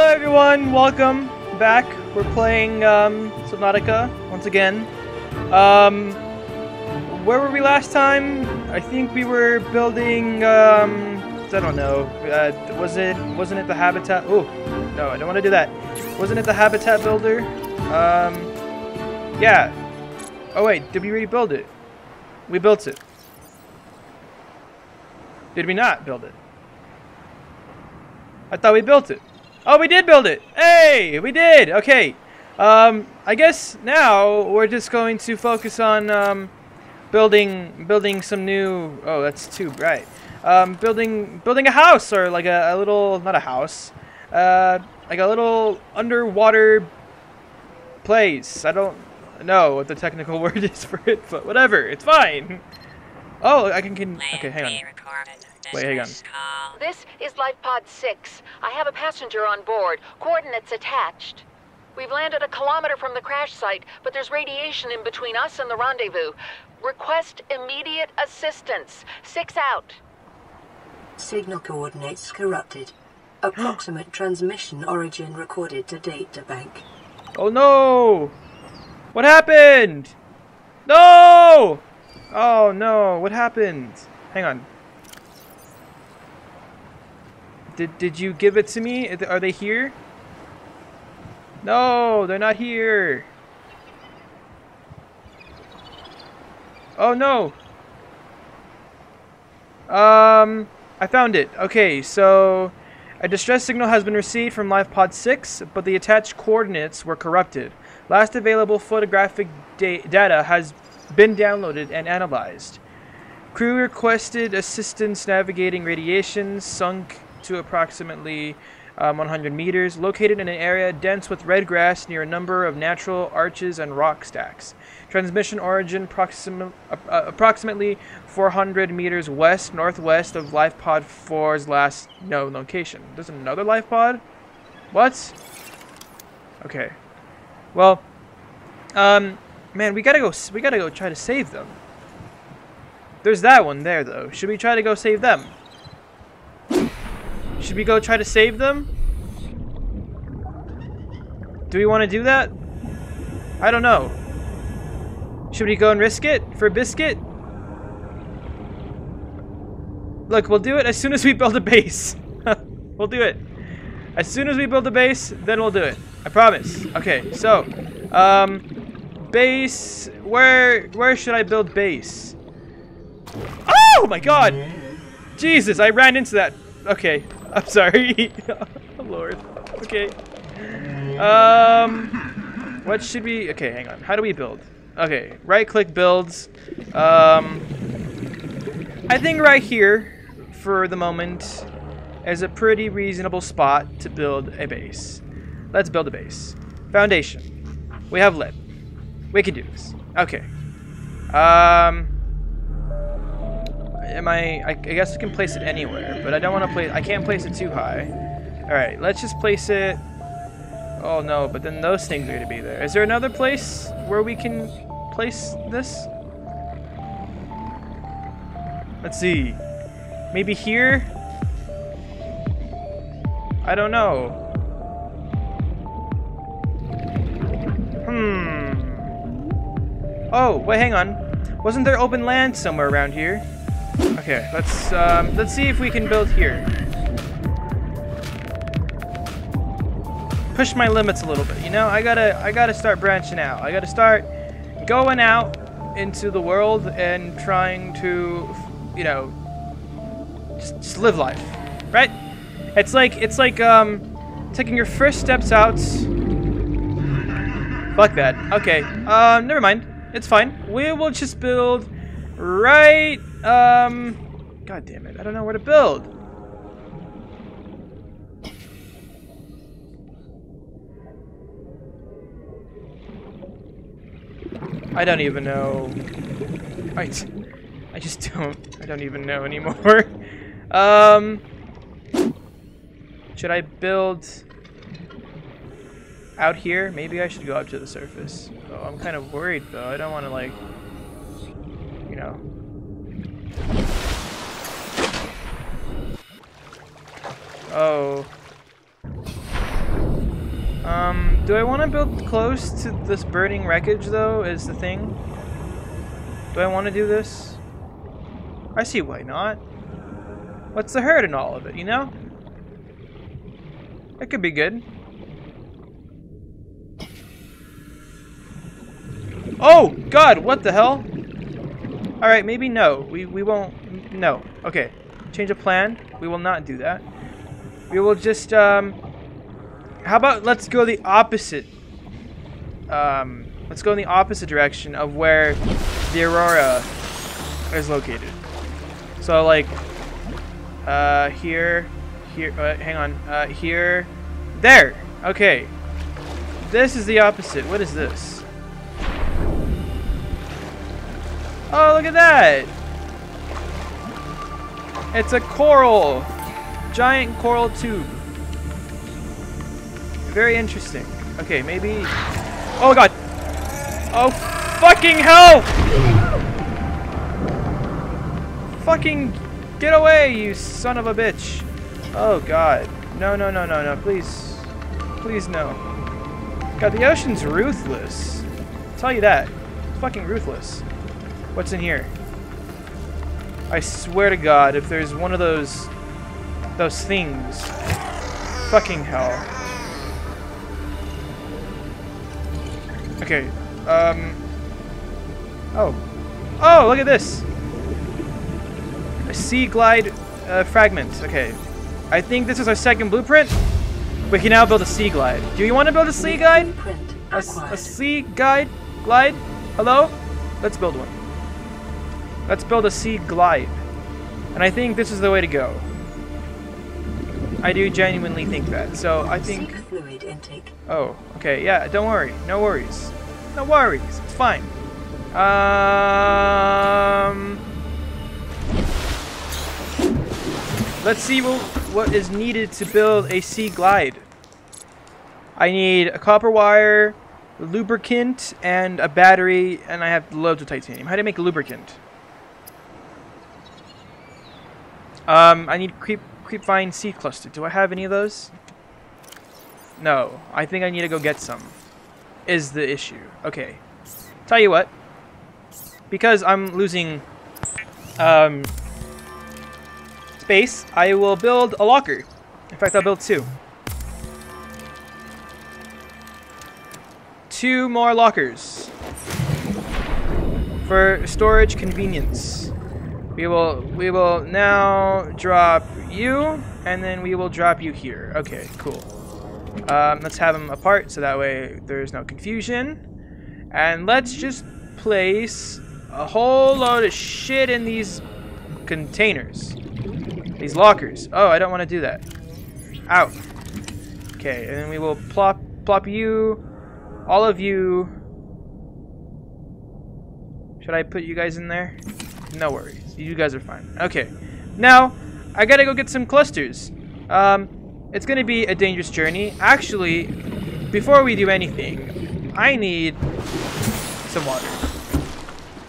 Hello everyone, welcome back. We're playing um, Subnautica once again. Um, where were we last time? I think we were building. Um, I don't know. Uh, was it? Wasn't it the habitat? Oh, no, I don't want to do that. Wasn't it the habitat builder? Um, yeah. Oh wait, did we rebuild it? We built it. Did we not build it? I thought we built it. Oh, we did build it. Hey, we did. Okay. Um, I guess now we're just going to focus on um, building building some new. Oh, that's too bright. Um, building building a house or like a, a little not a house, uh, like a little underwater place. I don't know what the technical word is for it, but whatever. It's fine. Oh, I can. can okay, hang on. Wait, hang on. This is LifePod 6. I have a passenger on board. Coordinates attached. We've landed a kilometer from the crash site, but there's radiation in between us and the rendezvous. Request immediate assistance. Six out. Signal coordinates corrupted. Approximate transmission origin recorded to data bank. Oh no! What happened? No! Oh no, what happened? Hang on. Did, did you give it to me? Are they here? No, they're not here. Oh no. Um, I found it. Okay, so a distress signal has been received from LifePod 6, but the attached coordinates were corrupted. Last available photographic da data has been downloaded and analyzed. Crew requested assistance navigating radiation sunk to approximately um, 100 meters, located in an area dense with red grass near a number of natural arches and rock stacks. Transmission origin proxim uh, approximately 400 meters west northwest of LifePod 4's last known location. There's another LifePod? What? Okay. Well, um, man, we gotta go. We gotta go try to save them. There's that one there, though. Should we try to go save them? Should we go try to save them? Do we want to do that? I don't know. Should we go and risk it for a biscuit? Look, we'll do it as soon as we build a base. we'll do it. As soon as we build a base, then we'll do it. I promise. Okay, so, um, base, where, where should I build base? Oh my god! Jesus, I ran into that. Okay, I'm sorry. oh, Lord. Okay. Um, what should we? Okay, hang on. How do we build? Okay, right-click builds. Um, I think right here, for the moment, is a pretty reasonable spot to build a base. Let's build a base. Foundation. We have lead. We can do this. Okay. Um, am I, I, guess I can place it anywhere, but I don't want to place, I can't place it too high. Alright, let's just place it, oh no, but then those things are going to be there. Is there another place where we can place this? Let's see. Maybe here? I don't know. Hmm. Oh, wait, hang on. Wasn't there open land somewhere around here? Okay, let's um, let's see if we can build here. Push my limits a little bit, you know. I gotta I gotta start branching out. I gotta start going out into the world and trying to, you know, just, just live life, right? It's like it's like um, taking your first steps out. Fuck that. Okay. Um, never mind. It's fine. We will just build right, um, god damn it, I don't know where to build. I don't even know. I, I just don't, I don't even know anymore. um, should I build out here? Maybe I should go up to the surface. Oh, I'm kind of worried though. I don't want to like Oh. Um, do I want to build close to this burning wreckage, though, is the thing? Do I want to do this? I see why not. What's the hurt in all of it, you know? It could be good. Oh, God, what the hell? Alright, maybe no. We, we won't... No. Okay. Change of plan. We will not do that. We will just, um... How about let's go the opposite... Um... Let's go in the opposite direction of where the Aurora is located. So, like... Uh, here... Here... Uh, hang on. Uh, here... There! Okay. This is the opposite. What is this? Oh, look at that! It's a coral! Giant coral tube. Very interesting. Okay, maybe... Oh god! Oh, fucking hell! Fucking get away, you son of a bitch. Oh god. No, no, no, no, no. Please. Please, no. God, the ocean's ruthless. I'll tell you that. It's fucking ruthless. What's in here? I swear to God, if there's one of those those things, fucking hell. Okay. Um. Oh. Oh, look at this. A sea glide uh, fragment. Okay. I think this is our second blueprint. We can now build a sea glide. Do you want to build a sea glide? A, a sea guide? Glide? Hello? Let's build one. Let's build a sea glide. And I think this is the way to go. I do genuinely think that. So I think... Fluid intake. Oh, okay. Yeah, don't worry. No worries. No worries. It's fine. Um... Let's see what, what is needed to build a sea glide. I need a copper wire, lubricant, and a battery, and I have loads of titanium. How do I make a lubricant? Um, I need creep creepvine seed cluster. Do I have any of those? No. I think I need to go get some. Is the issue. Okay. Tell you what. Because I'm losing um, space, I will build a locker. In fact, I'll build two. Two more lockers. For storage convenience. We will we will now drop you, and then we will drop you here. Okay, cool. Um, let's have them apart so that way there's no confusion. And let's just place a whole load of shit in these containers. These lockers. Oh, I don't want to do that. Out. Okay, and then we will plop plop you, all of you. Should I put you guys in there? No worries. You guys are fine. Okay. Now, I gotta go get some clusters. Um, it's gonna be a dangerous journey. Actually, before we do anything, I need some water.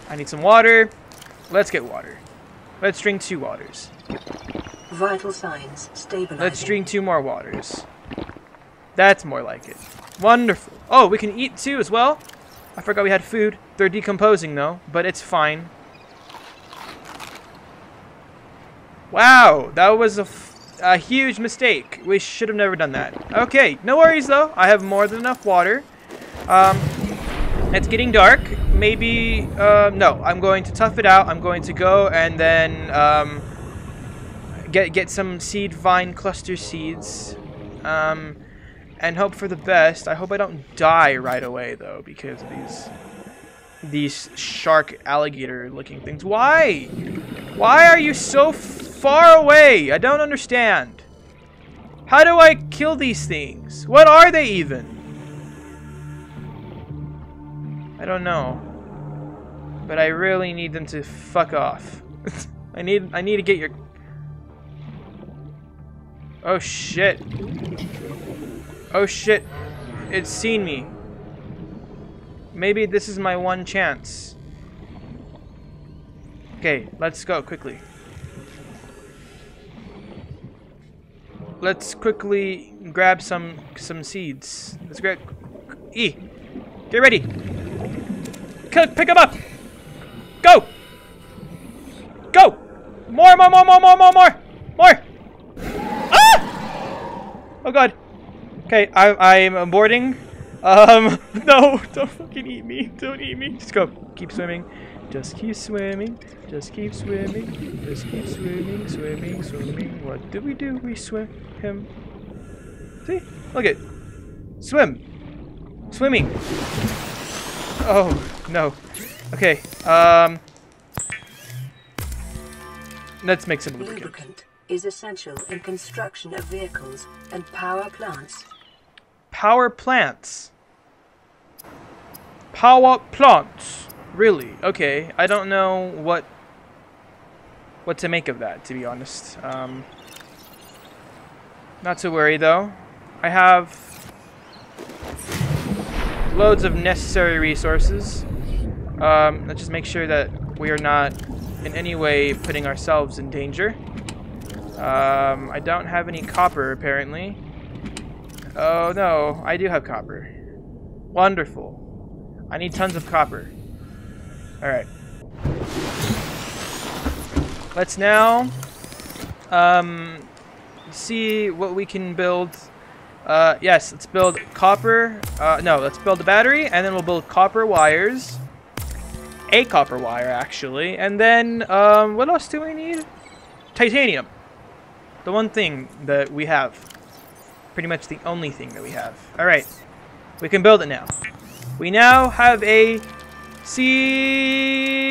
I need some water. Let's get water. Let's drink two waters. Vital signs stabilizing. Let's drink two more waters. That's more like it. Wonderful. Oh, we can eat too as well? I forgot we had food. They're decomposing though, but it's fine. Wow, that was a, huge mistake. We should have never done that. Okay, no worries though. I have more than enough water. Um, it's getting dark. Maybe, uh, no, I'm going to tough it out. I'm going to go and then um, get get some seed vine cluster seeds. Um, and hope for the best. I hope I don't die right away though because of these these shark alligator looking things. Why? Why are you so far away? I don't understand. How do I kill these things? What are they even? I don't know. But I really need them to fuck off. I need I need to get your Oh shit. Oh shit. It's seen me. Maybe this is my one chance. Okay, let's go quickly. Let's quickly grab some some seeds. Let's grab E. Get ready. Pick him up. Go. Go. More, more, more, more, more, more, more. More. Ah! Oh god. Okay, I, I'm boarding. Um, no, don't fucking eat me. Don't eat me. Just go. Keep swimming. Just keep swimming. Just keep swimming. Just keep swimming, swimming, swimming. What do we do? We swim him. See? Look it. Swim. Swimming. Oh, no. Okay, um... Let's make some lubricant. Lubricant is essential in construction of vehicles and power plants. Power plants. Power plants. Really? Okay. I don't know what what to make of that, to be honest. Um, not to worry, though. I have loads of necessary resources. Um, let's just make sure that we are not in any way putting ourselves in danger. Um, I don't have any copper, apparently. Oh, no. I do have copper. Wonderful. I need tons of copper. Alright. Let's now um, see what we can build. Uh, yes, let's build copper. Uh, no, let's build a battery, and then we'll build copper wires. A copper wire, actually. And then, um, what else do we need? Titanium. The one thing that we have. Pretty much the only thing that we have. Alright. We can build it now. We now have a sea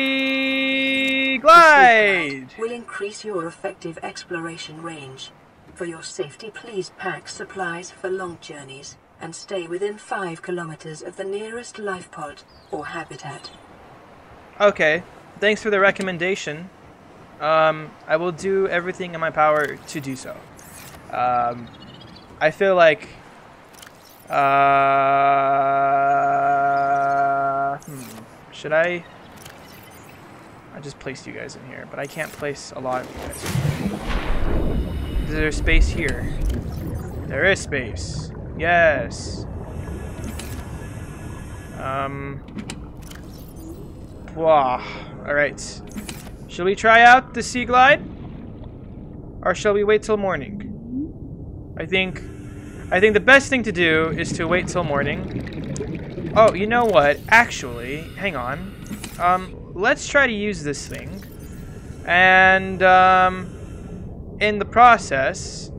glide. Will increase your effective exploration range. For your safety, please pack supplies for long journeys and stay within 5 kilometers of the nearest life pod or habitat. Okay. Thanks for the recommendation. Um, I will do everything in my power to do so. Um, I feel like. Uh, should I? I just placed you guys in here, but I can't place a lot of you guys. Is there space here? There is space. Yes. Um. Wow. Alright. Shall we try out the Sea Glide? Or shall we wait till morning? I think I think the best thing to do is to wait till morning. Oh, you know what? Actually, hang on. Um, let's try to use this thing. And um, in the process,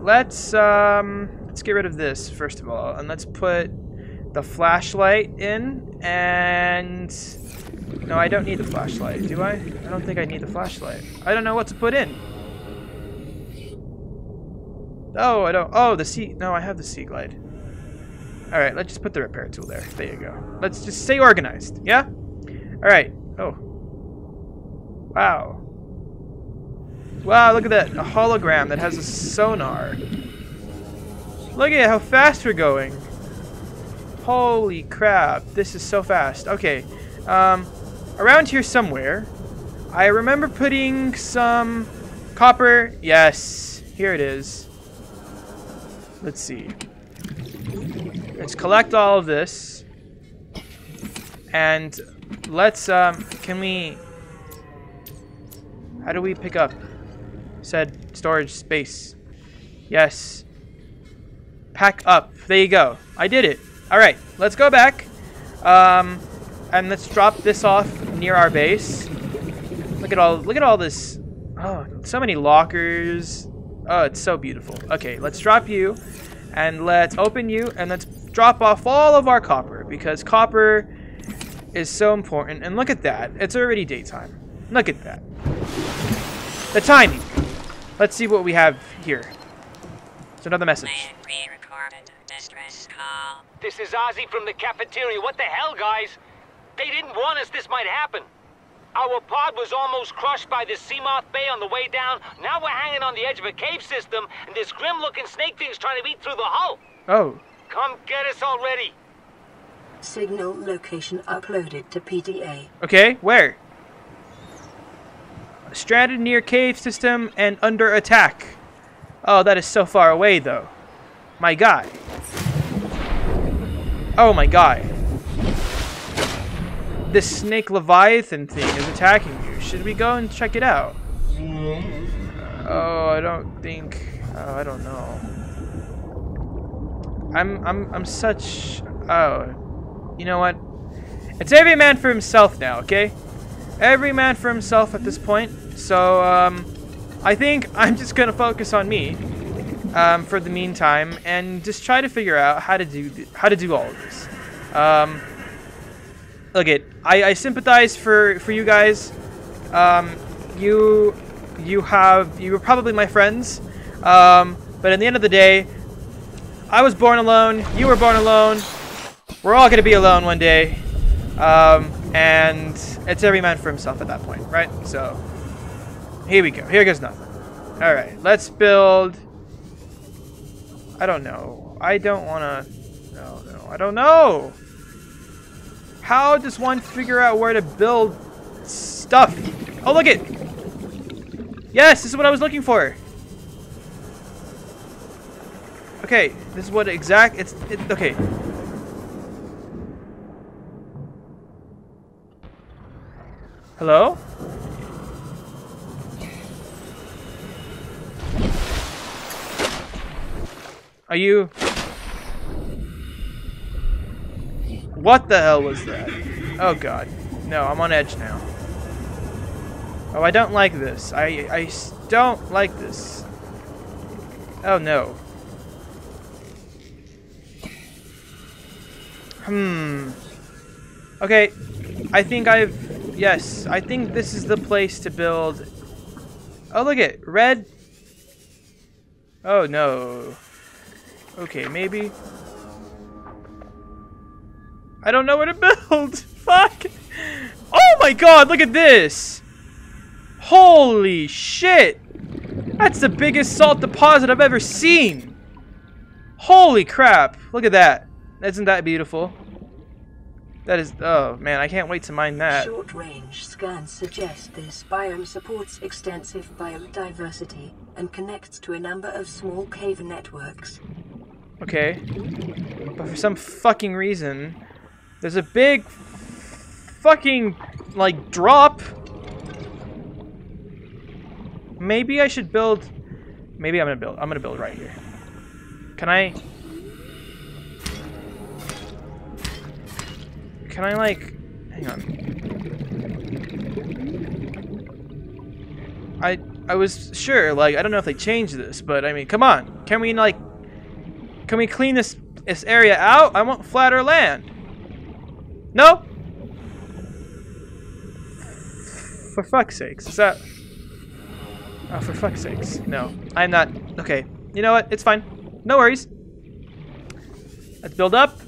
let's um, let's get rid of this first of all, and let's put the flashlight in. And no, I don't need the flashlight, do I? I don't think I need the flashlight. I don't know what to put in. Oh, I don't. Oh, the sea. No, I have the sea glide. All right, let's just put the repair tool there. There you go. Let's just stay organized. Yeah. All right. Oh. Wow. Wow, look at that. A hologram that has a sonar. Look at how fast we're going. Holy crap. This is so fast. Okay. Um, around here somewhere, I remember putting some copper. Yes. Here it is. Let's see. Let's collect all of this. And let's, um, can we... How do we pick up said storage space? Yes. Pack up. There you go. I did it. Alright, let's go back. Um, and let's drop this off near our base. Look at all, look at all this. Oh, so many lockers. Oh, it's so beautiful. Okay, let's drop you. And let's open you. And let's drop off all of our copper. Because copper is so important. And look at that. It's already daytime. Look at that. The timing. Let's see what we have here. It's another message. Man pre-recorded distress call. This is Ozzy from the cafeteria. What the hell, guys? They didn't warn us this might happen. Our pod was almost crushed by this Seamoth Bay on the way down. Now we're hanging on the edge of a cave system, and this grim-looking snake thing's trying to eat through the hull. Oh. Come get us already. Signal location uploaded to PDA. Okay, where? Stranded near cave system and under attack. Oh, that is so far away, though. My guy. Oh my god. This snake leviathan thing is attacking you. Should we go and check it out? Oh, I don't think. Oh, I don't know. I'm I'm I'm such. Oh, you know what? It's every man for himself now. Okay, every man for himself at this point. So um, I think I'm just gonna focus on me um, for the meantime and just try to figure out how to do how to do all of this. Um, look it, I, I sympathize for for you guys. Um, you you have you were probably my friends, um, but at the end of the day, I was born alone. You were born alone. We're all gonna be alone one day, um, and it's every man for himself at that point, right? So here we go. Here goes nothing. All right, let's build. I don't know. I don't want to. No, no, I don't know. How does one figure out where to build stuff? Oh, look it. Yes, this is what I was looking for. Okay, this is what exact. It's it, okay. Hello? Are you... What the hell was that? Oh god. No, I'm on edge now. Oh, I don't like this. I, I don't like this. Oh no. Hmm. Okay, I think I've... Yes, I think this is the place to build... Oh, look it. Red... Oh, no. Okay, maybe. I don't know where to build. Fuck. Oh my god, look at this. Holy shit. That's the biggest salt deposit I've ever seen. Holy crap. Look at that. Isn't that beautiful? That is, oh man, I can't wait to mine that. Short range scans suggest this biome supports extensive biodiversity and connects to a number of small cave networks. Okay. But for some fucking reason, there's a big fucking, like, drop. Maybe I should build... Maybe I'm gonna build... I'm gonna build right here. Can I... Can I, like... Hang on. I I was sure, like, I don't know if they changed this, but I mean, come on. Can we, like, can we clean this this area out? I want flatter land. No? For fuck's sakes. Is that... Oh, for fuck's sakes. No. I'm not... Okay. You know what? It's fine. No worries. Let's build up.